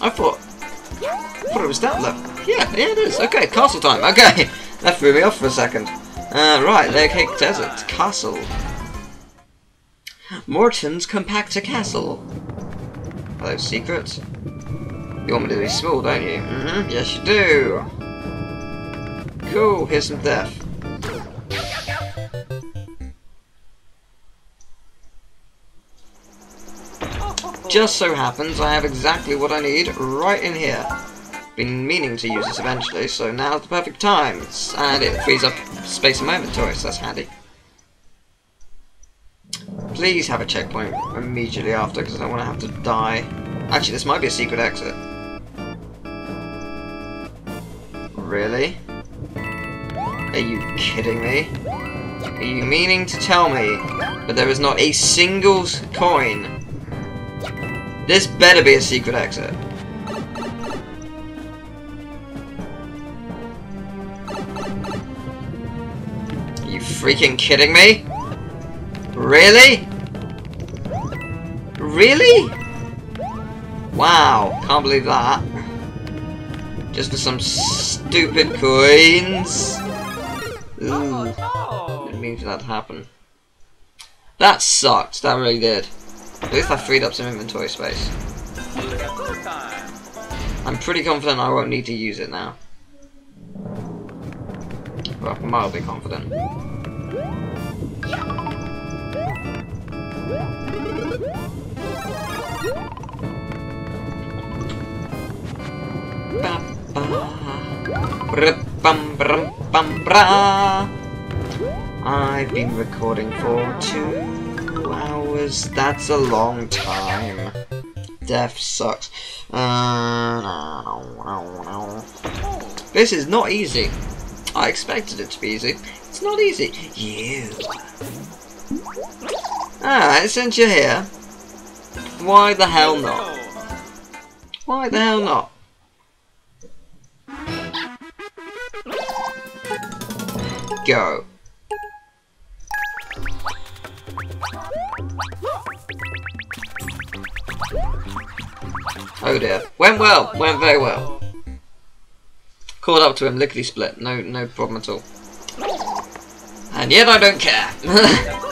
I thought, I thought it was that level. Yeah, yeah it is. Okay, castle time. Okay, that threw me off for a second. Uh, right, Layer Cake Desert, castle. Morton's Compactor Castle. Are those secrets? You want me to be small, don't you? Mm -hmm. Yes, you do. Cool, here's some death. Just so happens I have exactly what I need right in here. Been meaning to use this eventually, so now's the perfect time. And it frees up space in my inventory, so that's handy. Please have a checkpoint immediately after, because I don't want to have to die. Actually, this might be a secret exit. Really? Are you kidding me? Are you meaning to tell me that there is not a single coin? This better be a secret exit. Are you freaking kidding me? Really? Really? Wow, can't believe that. Just for some stupid coins. Ooh, oh, didn't mean for that to happen. That sucked, that really did. At least I freed up some inventory space. I'm pretty confident I won't need to use it now. Well, mildly confident. I've been recording for two hours. That's a long time. Death sucks. Uh, no, no, no. This is not easy. I expected it to be easy. It's not easy. You. Alright, since you're here, why the hell not? Why the hell not? Go. Oh dear. Went well. Went very well. Caught up to him, lickety split. No, no problem at all. And yet I don't care.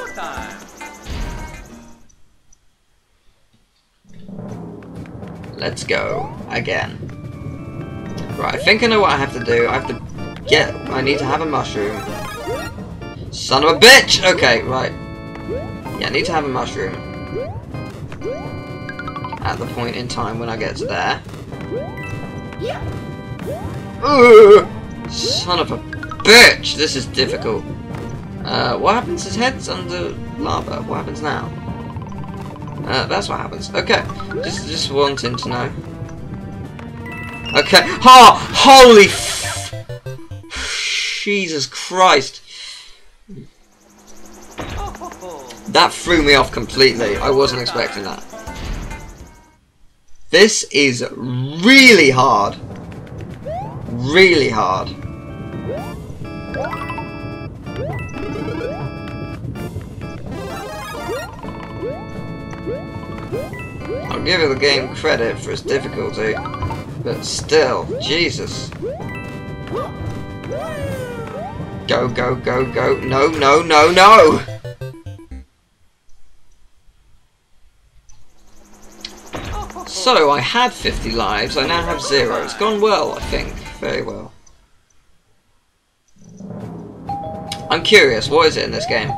Let's go again. Right, I think I know what I have to do. I have to get. I need to have a mushroom. Son of a bitch! Okay, right. Yeah, I need to have a mushroom at the point in time when I get to there. Ugh! Son of a bitch! This is difficult. Uh, what happens? His head's under lava. What happens now? Uh, that's what happens. Okay. Just, just wanting to know. Okay. Oh, holy Jesus Christ. That threw me off completely. I wasn't expecting that. This is really hard. Really hard. I'll give the game credit for its difficulty, but still, Jesus. Go, go, go, go. No, no, no, no! So, I had 50 lives, I now have zero. It's gone well, I think. Very well. I'm curious, what is it in this game?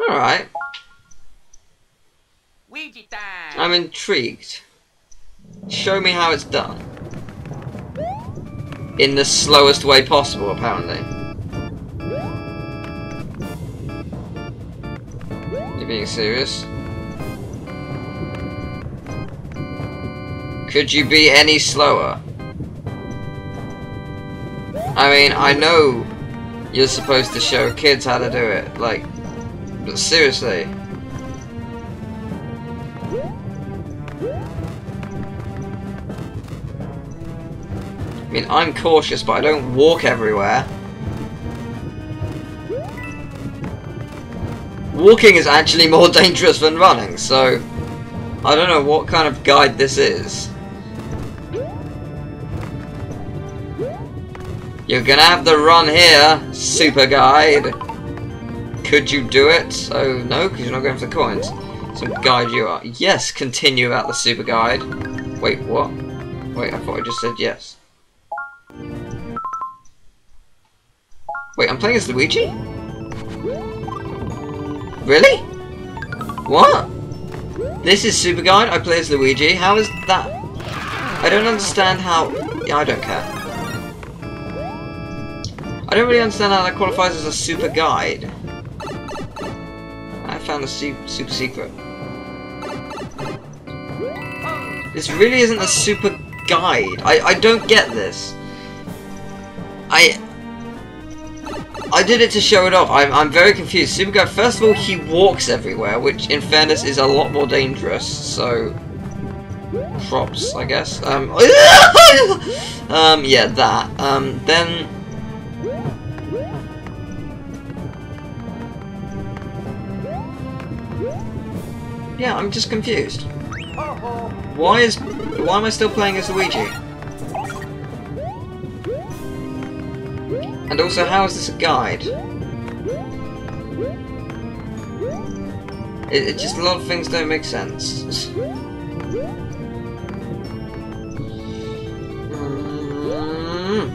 Alright. I'm intrigued. Show me how it's done. In the slowest way possible, apparently. You're being serious? Could you be any slower? I mean, I know you're supposed to show kids how to do it, like, but seriously. I mean, I'm cautious, but I don't walk everywhere. Walking is actually more dangerous than running, so I don't know what kind of guide this is. You're gonna have to run here, super guide. Could you do it? Oh, no, because you're not going for the coins. So guide you are. Yes, continue about the super guide. Wait, what? Wait, I thought I just said yes. Wait, I'm playing as Luigi? Really? What? This is Super Guide, I play as Luigi. How is that? I don't understand how... Yeah, I don't care. I don't really understand how that qualifies as a Super Guide. I found a su super secret. This really isn't a Super Guide. I, I don't get this. I... I did it to show it off. I'm, I'm very confused. Super Guy, first of all, he walks everywhere, which, in fairness, is a lot more dangerous, so... Props, I guess. Um, um yeah, that. Um, then... Yeah, I'm just confused. Why is... Why am I still playing as Luigi? And also, how is this a guide? It, it just, a lot of things don't make sense. Mm.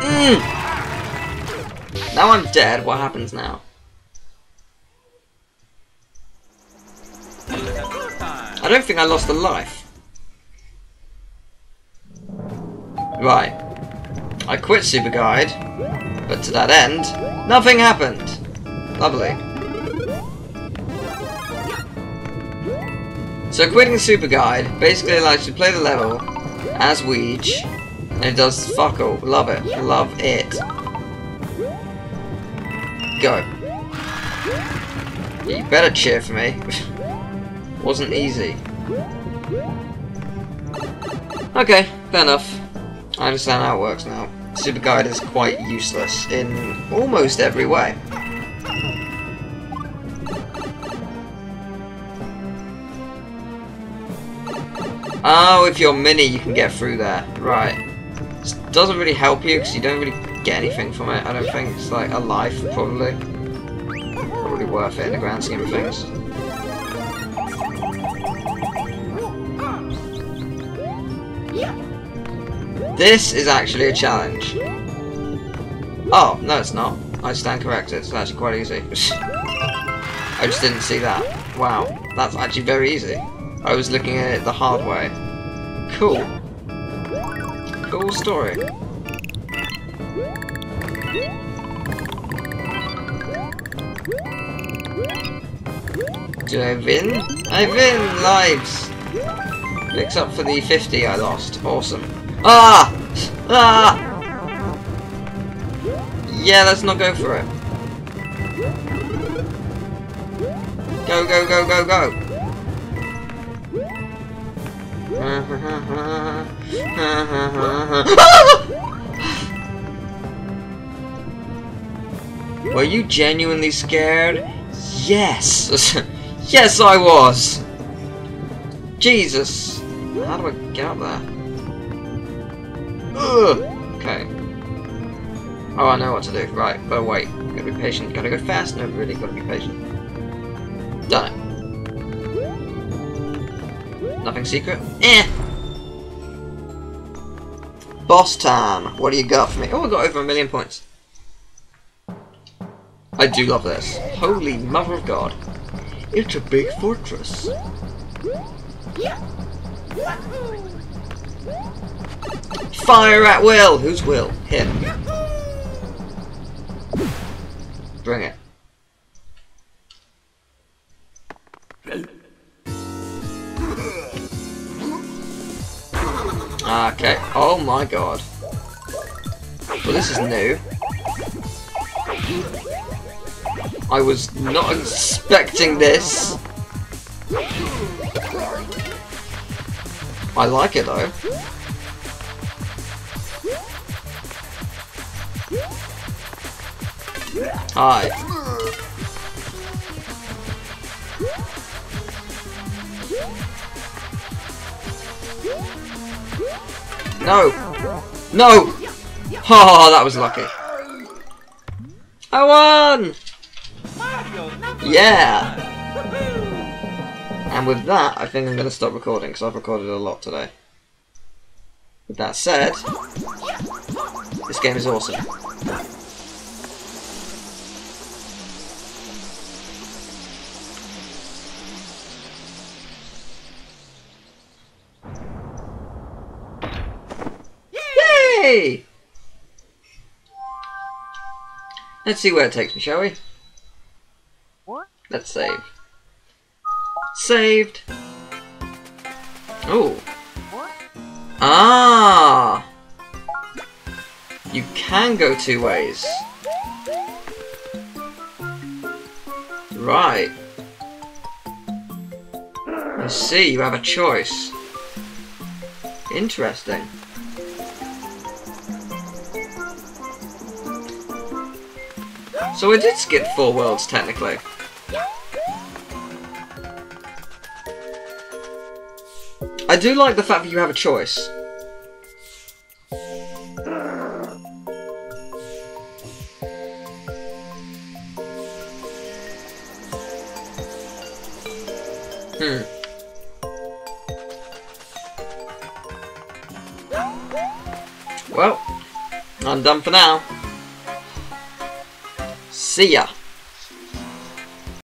Mm. Now I'm dead, what happens now? Don't think I lost a life. Right. I quit Super Guide, but to that end, nothing happened. Lovely. So quitting Super Guide basically allows you to play the level as Weege, and it does fuck all. Love it. Love it. Go. You better cheer for me. Wasn't easy. Okay, fair enough. I understand how it works now. Super Guide is quite useless in almost every way. Oh, if you're mini, you can get through there. Right. This doesn't really help you because you don't really get anything from it. I don't think it's like a life, probably. Probably worth it in the grand scheme of things. This is actually a challenge. Oh, no it's not. I stand corrected. It's actually quite easy. I just didn't see that. Wow, that's actually very easy. I was looking at it the hard way. Cool. Cool story. Do I win? I win lives! Picks up for the 50 I lost. Awesome. Ah! Ah! Yeah, let's not go for it. Go, go, go, go, go! Were you genuinely scared? Yes! yes, I was! Jesus! How do I get up there? Okay. Oh, I know what to do. Right, but wait. Gotta be patient. Gotta go fast. No, really, gotta be patient. Done it. Nothing secret? Eh! Boss time. What do you got for me? Oh, I got over a million points. I do love this. Holy mother of God. It's a big fortress. Fire at will! Who's will? Him. Bring it. Okay. Oh my god. Well, this is new. I was not expecting this. I like it though. Hi. No! No! Ha Oh, that was lucky. I won! Yeah! And with that, I think I'm going to stop recording, because I've recorded a lot today. With that said, this game is awesome. Yay! Let's see where it takes me, shall we? What? Let's save. Saved. Oh. What? Ah! You can go two ways. Right. I see, you have a choice. Interesting. So I did skip four worlds, technically. I do like the fact that you have a choice. Hmm. Well, I'm done for now. See ya.